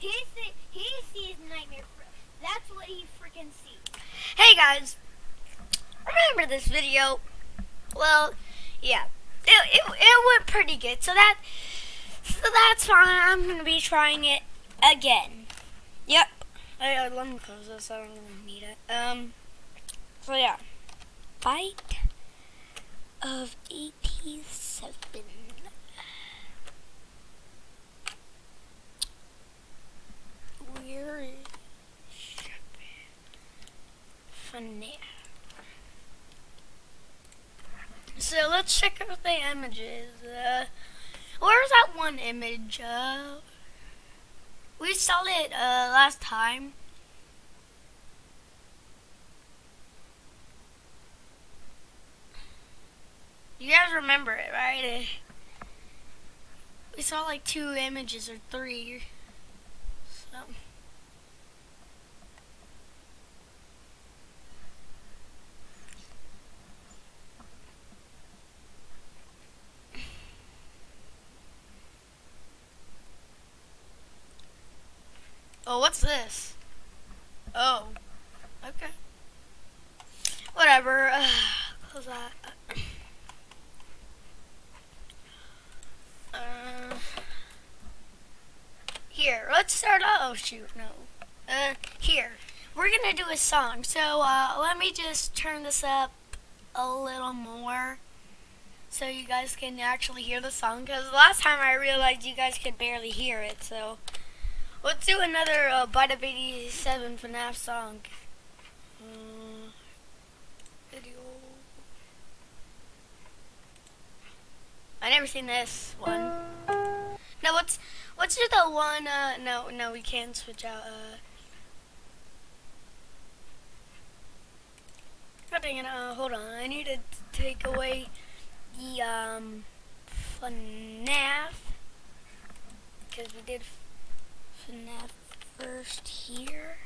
He he sees nightmare. That's what he freaking sees. Hey guys, remember this video? Well, yeah, it, it, it went pretty good. So that so that's fine. I'm gonna be trying it again. Yep. I, I let me close this. I don't really need it. Um. So yeah, fight of eighty-seven. FNAF? So let's check out the images. Uh, where's that one image? Uh, we saw it uh, last time. You guys remember it, right? We saw like two images or three. Oh, what's this? Oh, okay. Whatever. Uh, close that. Uh, here, let's start off. Oh shoot, no. Uh, here, we're gonna do a song. So uh, let me just turn this up a little more, so you guys can actually hear the song. Because last time I realized you guys could barely hear it. So. Let's do another uh, Bite of 87 FNAF song. Uh, video. I never seen this one. No, let's let's do the one. Uh, no, no, we can't switch out. Uh, dang it! Uh, hold on, I need to take away the um FNAF because we did. First here.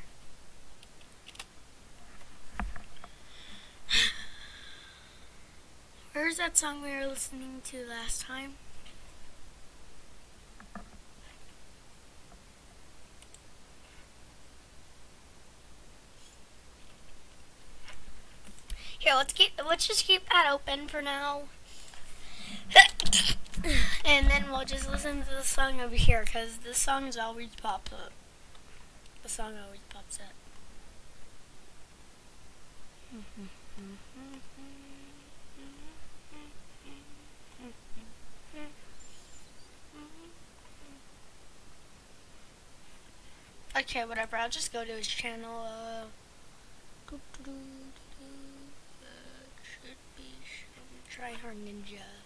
Where's that song we were listening to last time? Here, let's keep let's just keep that open for now. and then we'll just listen to the song over here because the song is always pops up. The song always pops up. Okay, whatever. I'll just go to his channel. Uh, should be TryHardNinja.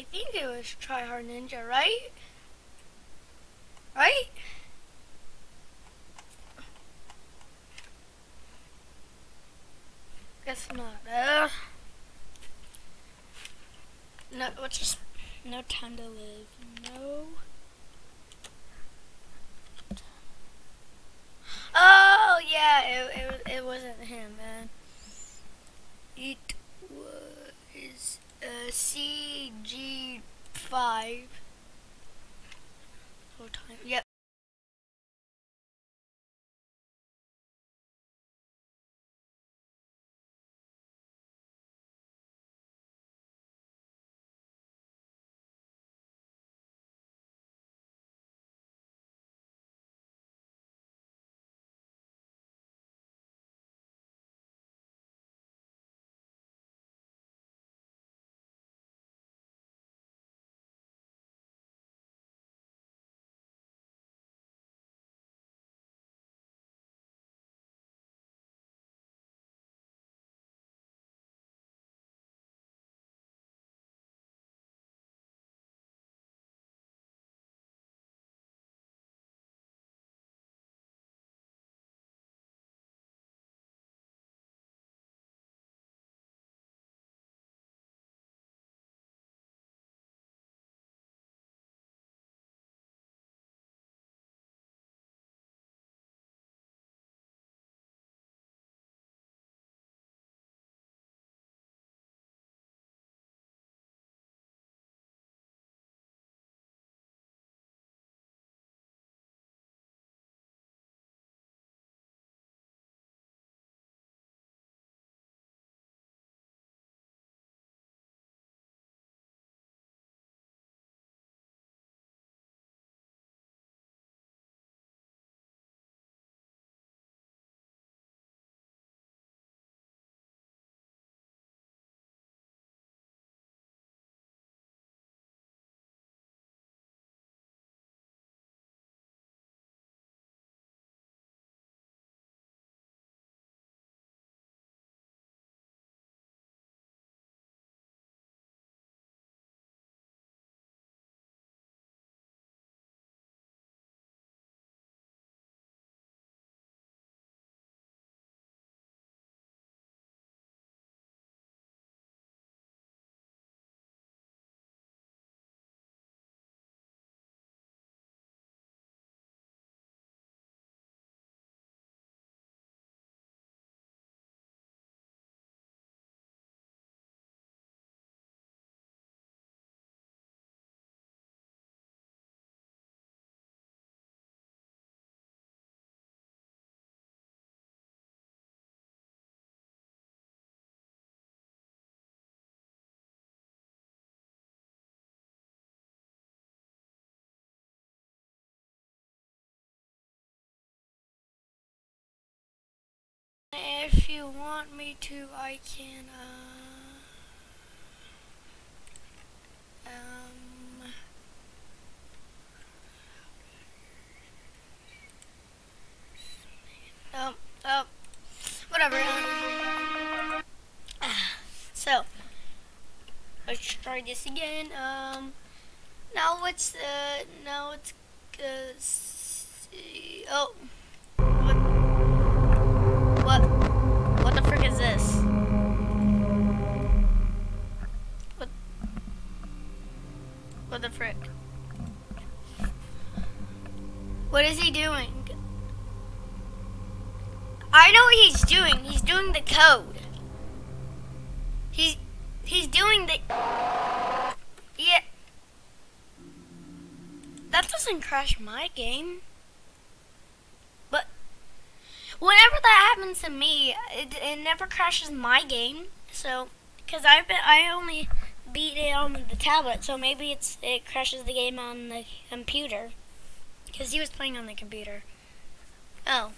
I think it was TryHardNinja, right? Right? Guess not. Uh, no, what's just no time to live? No. Oh yeah, it it, it wasn't him, man. It was uh, CG5. Yep. You want me to, I can, uh, um, oh, oh, whatever. So, let's try this again. Um, now it's, uh, now it's, uh, oh, the frick? What is he doing? I know what he's doing. He's doing the code. He's he's doing the Yeah. That doesn't crash my game. But whenever that happens to me, it, it never crashes my game. So, cuz I've been I only beat it on the tablet, so maybe it's it crashes the game on the computer. Cuz he was playing on the computer. Oh.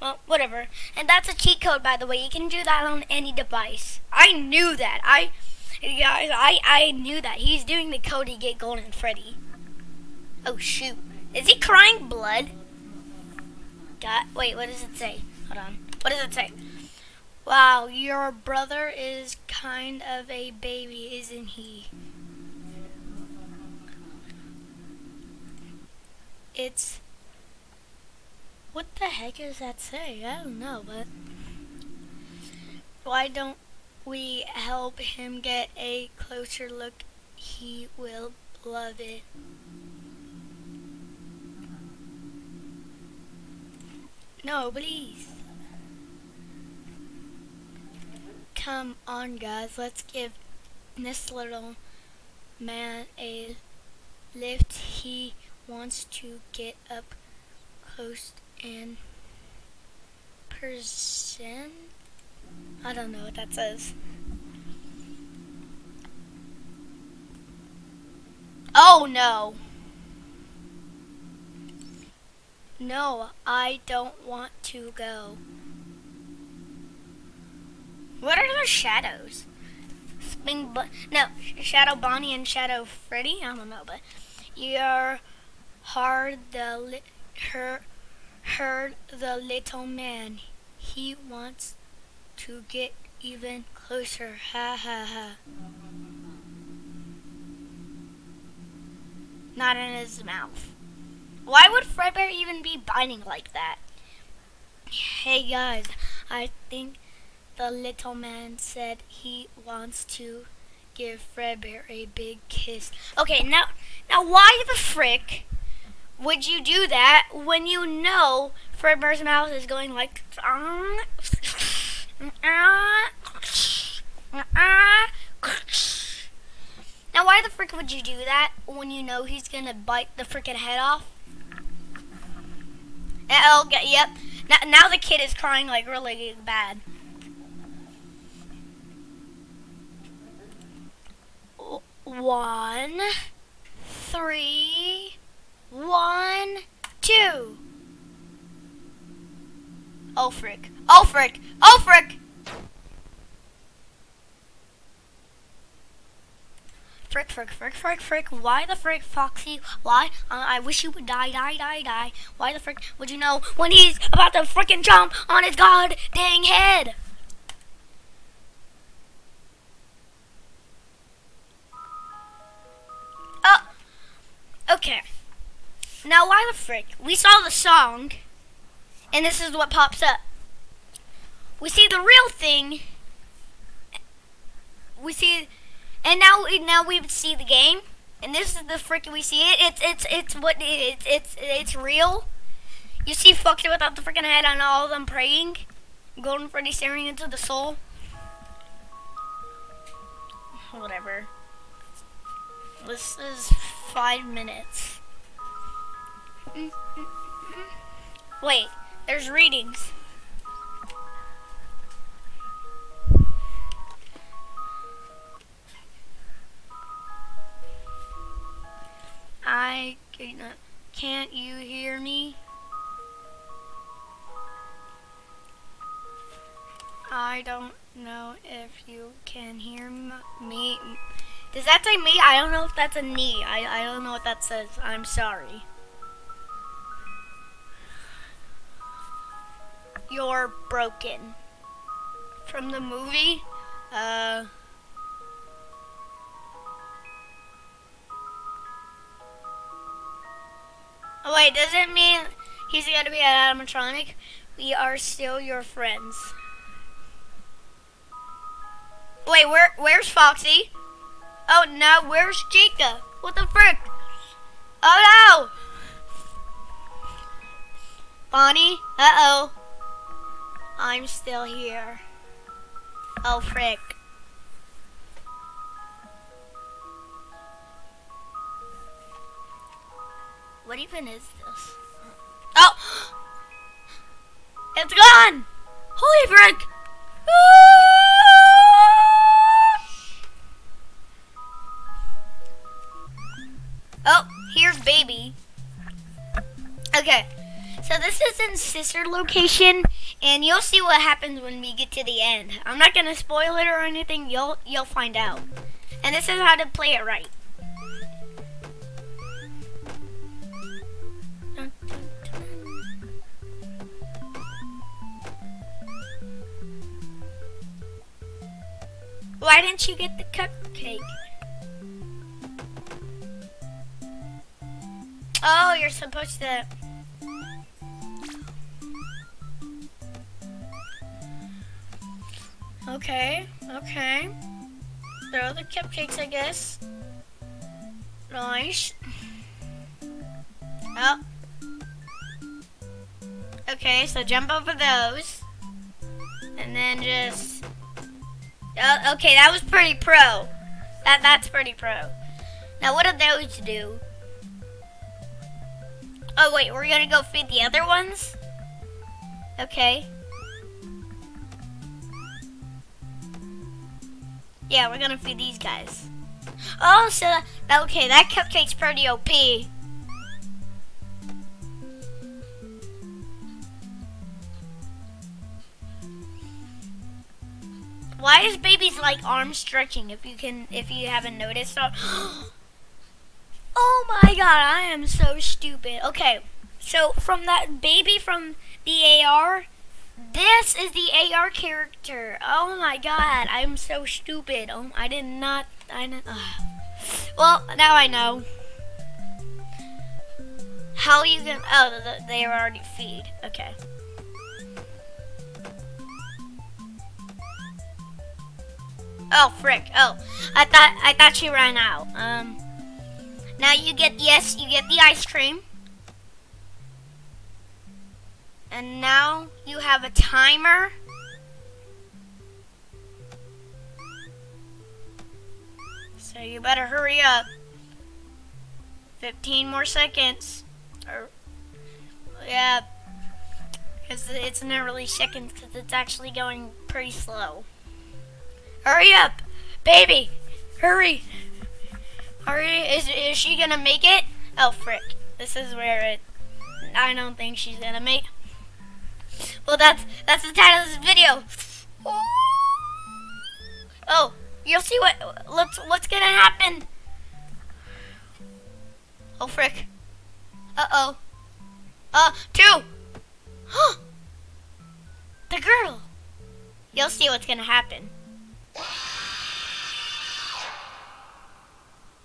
Well, whatever. And that's a cheat code, by the way. You can do that on any device. I knew that. I, guys, I, I knew that. He's doing the code to get Golden Freddy. Oh, shoot. Is he crying blood? God, wait, what does it say? Hold on. What does it say? Wow, your brother is kind of a baby, isn't he? It's what the heck does that say? I don't know, but why don't we help him get a closer look? He will love it. No, please. Come on, guys. Let's give this little man a lift. He wants to get up close and percent. I don't know what that says. Oh no. No, I don't want to go. What are the shadows? Spring, no, Shadow Bonnie and Shadow Freddy. I don't know, but you're hard the her heard the little man. He wants to get even closer. Ha ha ha. Not in his mouth. Why would Fredbear even be biting like that? Hey guys, I think the little man said he wants to give Fredbear a big kiss. Okay, now, now why the frick would you do that when you know Fredbear's mouth is going like now why the frick would you do that when you know he's gonna bite the freaking head off? Oh, yep. Now, now the kid is crying like really bad. One, three, one, two. Oh frick. Oh frick. Oh frick. Frick, frick, frick, frick, frick. Why the frick, Foxy? Why? Uh, I wish you would die, die, die, die. Why the frick would you know when he's about to frickin' jump on his god dang head? Now, why the frick? We saw the song, and this is what pops up. We see the real thing. We see, and now we now we see the game, and this is the frick we see it. It's it's it's what it's it's it's real. You see fucked without the freaking head on all of them praying. Golden Freddy staring into the soul. Whatever. This is five minutes. Wait, there's readings. I can't you hear me? I don't know if you can hear me. Does that say me? I don't know if that's a knee. I, I don't know what that says. I'm sorry. You're broken. From the movie? Uh. Oh wait, does it mean he's gonna be an animatronic? We are still your friends. Wait, where where's Foxy? Oh no, where's Chica? What the frick? Oh no! Bonnie? Uh-oh. I'm still here. Oh frick. What even is this? Oh! It's gone! Holy frick! Ah! Oh, here's baby. Okay, so this is in sister location, and you'll see what happens when we get to the end. I'm not gonna spoil it or anything. You'll you'll find out. And this is how to play it right. Why didn't you get the cupcake? Oh, you're supposed to. Okay, okay. Throw the cupcakes, I guess. Nice. Oh. Okay, so jump over those. And then just. Oh, okay, that was pretty pro. That that's pretty pro. Now what do those do? Oh wait, we're gonna go feed the other ones? Okay. Yeah, we're gonna feed these guys. Oh, so that, okay, that cupcake's pretty OP. Why is baby's like arm stretching? If you can, if you haven't noticed. Oh, oh my god, I am so stupid. Okay, so from that baby from the AR, this is the AR character. Oh my god, I'm so stupid. Oh, I did not. I didn't. Well, now I know. How you can? Oh, th- they are already feed. Okay. Oh frick! Oh, I thought I thought she ran out. Um. Now you get yes, you get the ice cream. And now you have a timer. So you better hurry up. 15 more seconds. Or, yeah. Because it's not really seconds because it's actually going pretty slow. Hurry up! Baby! Hurry! Hurry! Is, is she gonna make it? Oh, frick. This is where it... I don't think she's gonna make... Well, that's that's the title of this video. Oh, you'll see what what's what's gonna happen. Oh frick. Uh oh. Uh two. Huh. the girl. You'll see what's gonna happen.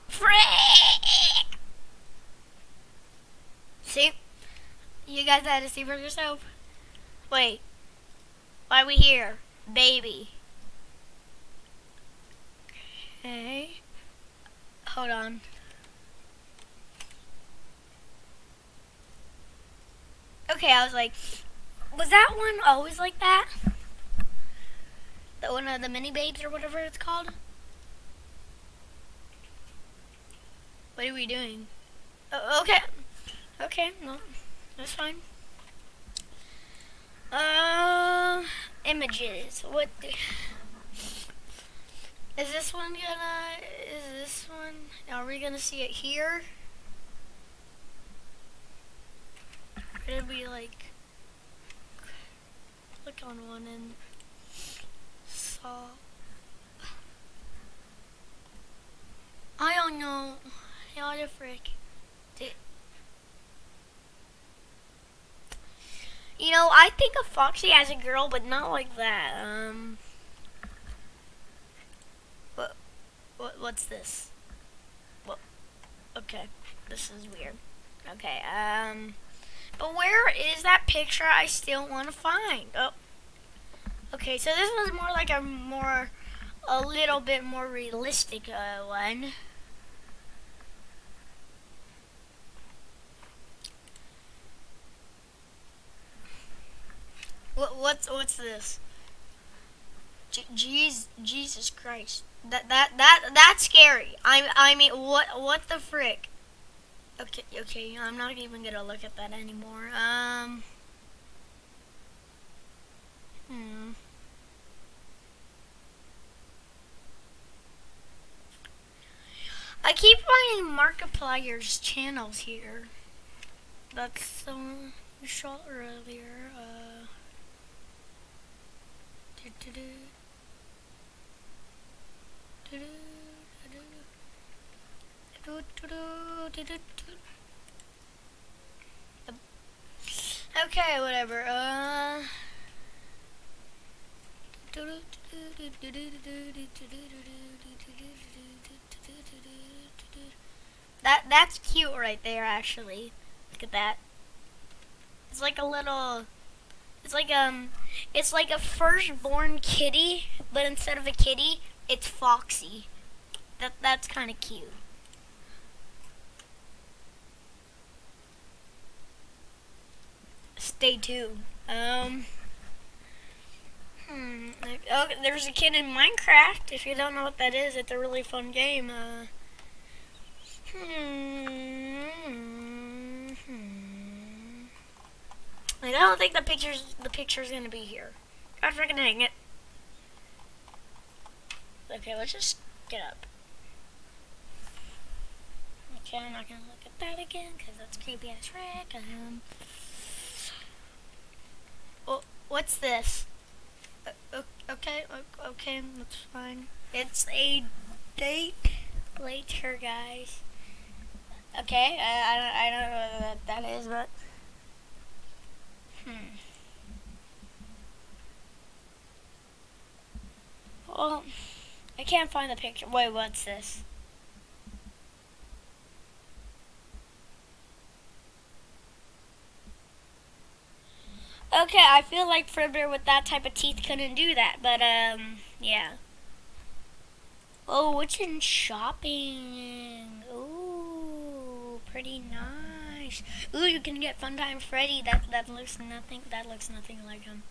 Frick. See? You guys had to see for yourself. Wait. Why are we here? Baby. Okay. Hold on. Okay, I was like, was that one always like that? The one of the mini babes or whatever it's called? What are we doing? Oh, okay. Okay, no, that's fine. Uh, images. What? The, is this one gonna? Is this one? Are we gonna see it here? Or did we like click on one and saw? I don't know. How the frick? Did You know, I think of Foxy as a girl, but not like that. Um, what, what, what's this? What? Okay, this is weird. Okay, um, but where is that picture I still want to find? Oh, okay, so this was more like a more, a little bit more realistic uh, one. What's what's this? Jeez, Jesus Christ! That that that that's scary. I I mean, what what the frick? Okay, okay, I'm not even gonna look at that anymore. Um. Hmm. I keep finding Markiplier's channels here. That's the one we shot earlier. Uh. Okay, whatever. Uh. That that's cute right there actually. Look at that. It's like a little it's like um it's like a firstborn kitty, but instead of a kitty, it's Foxy. That that's kind of cute. Stay tuned. Um. Hmm. Oh, there's a kid in Minecraft. If you don't know what that is, it's a really fun game. Uh. Hmm. I don't think the pictures the picture's gonna be here. God freaking dang it. Okay, let's just get up. Okay, I'm not gonna look at that again because that's creepy as frick. Um, oh, what's this? Uh, okay, okay, that's fine. It's a date later, guys. Okay, I, I, don't, I don't know what that, that is, but hmm. Well. I can't find the picture. Wait, what's this? Okay, I feel like Fredbear with that type of teeth couldn't do that, but um, yeah. Oh, what's in shopping? Ooh, pretty nice. Ooh, you can get Funtime Freddy. That that looks nothing. That looks nothing like him.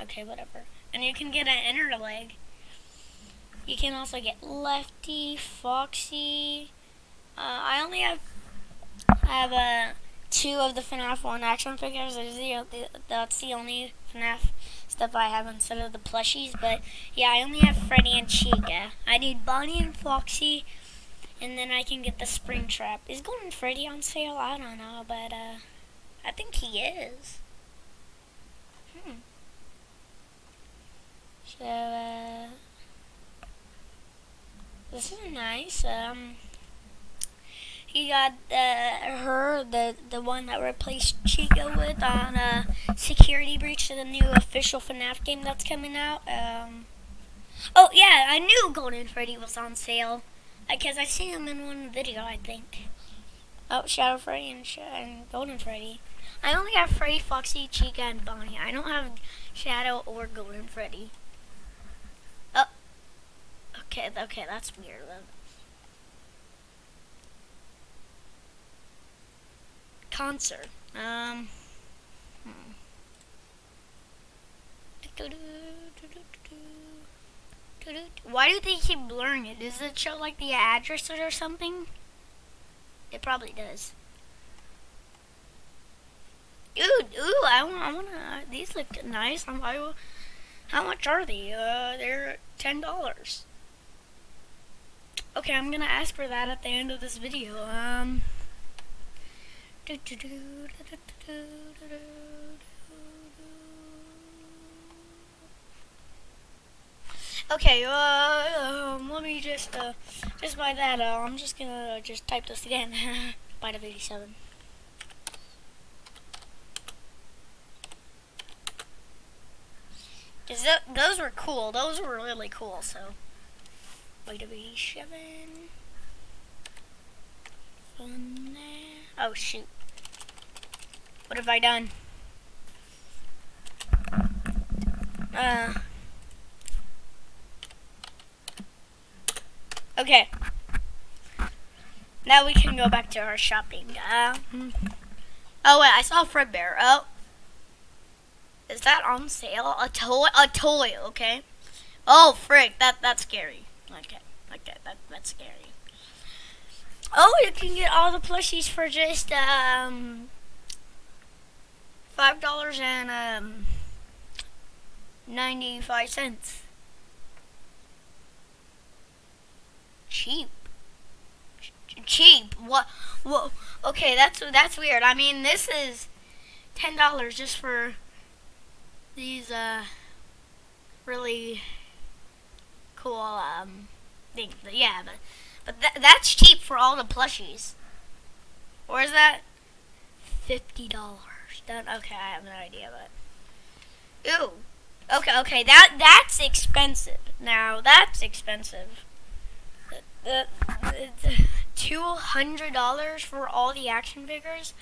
Okay, whatever. And you can get an inner leg. You can also get Lefty, Foxy. Uh, I only have I have uh, two of the FNAF 1 action figures. The, that's the only FNAF stuff I have instead of the plushies. But yeah, I only have Freddy and Chica. I need Bonnie and Foxy. And then I can get the Springtrap. Is Golden Freddy on sale? I don't know, but uh, I think he is. Hmm. So, uh, this is nice. Um, he got uh, her, the the one that replaced Chica with on uh, Security Breach, the new official FNAF game that's coming out. Um, oh yeah, I knew Golden Freddy was on sale because I seen him in one video, I think. Oh, Shadow Freddy and, Sh and Golden Freddy. I only have Freddy, Foxy, Chica, and Bonnie. I don't have Shadow or Golden Freddy. Okay, okay, that's weird. Concert. Um. Hmm. Why do they keep blurring it? Does it show like the address or something? It probably does. Ooh, ooh, I want, I want to, these look nice. I'm, I, how much are they? Uh, they're $10. Okay, I'm gonna ask for that at the end of this video. Um. Okay, uh, um, let me just, uh, just by that, uh, I'm just gonna just type this again. Bite of 87. Cause th those were cool. Those were really cool. So, Of 87. Fun there. Oh shoot. What have I done? Uh. Okay. Now we can go back to our shopping. Uh, oh wait, I saw Fredbear. Oh. Is that on sale? A toy? A toy, okay. Oh, frick. That, that's scary. Okay. Okay, that, that's scary. Oh, you can get all the plushies for just, um, $5 and, um, 95 cents. Cheap. Ch cheap. What? Whoa. Okay, that's that's weird. I mean, this is ten dollars just for these uh really cool um things. But yeah, but but th that's cheap for all the plushies. Or is that fifty dollars? Okay, I have no idea, but ooh. Okay, okay, that that's expensive. Now that's expensive. The, two hundred dollars for all the action figures.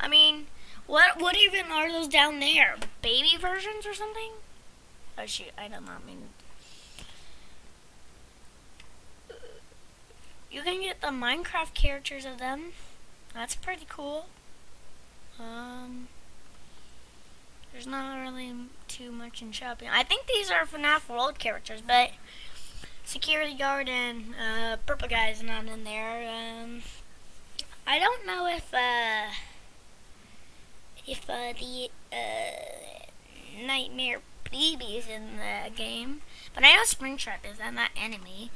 I mean, what what even are those down there? Baby versions or something? Oh shoot, I don't know. I mean, you can get the Minecraft characters of them. That's pretty cool. Um. There's not really too much in shopping. I think these are FNAF World characters, but security guard and uh, purple guy is not in there. Um, I don't know if uh, if uh, the uh, Nightmare Baby is in the game, but I know Springtrap is. I'm not enemy.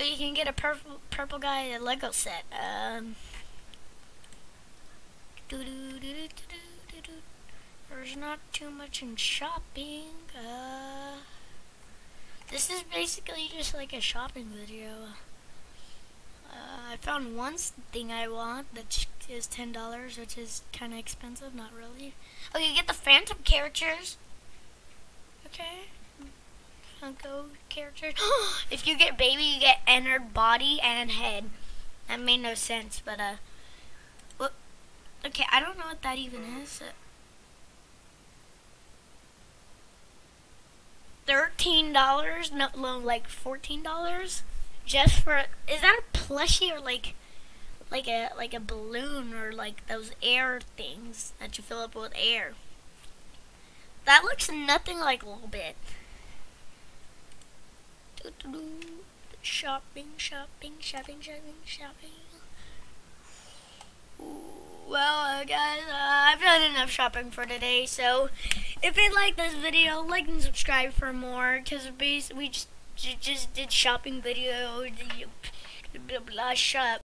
Oh, you can get a purple purple guy Lego set. Um, there's not too much in shopping. Uh, this is basically just like a shopping video. Uh, I found one thing I want that is ten dollars, which is kind of expensive. Not really. Oh, you get the Phantom characters. Okay. Funko characters. if you get baby, you get entered body and head. That made no sense, but uh. What? Okay, I don't know what that even is. thirteen dollars, no, no, like fourteen dollars, just for is that a plushie or like, like a like a balloon or like those air things that you fill up with air? That looks nothing like a little bit. Shopping, shopping, shopping, shopping, shopping. Well, guys, uh, I've done enough shopping for today. So, if you like this video, like and subscribe for more. Because we just just did shopping video. Blah, blah, blah, shut up.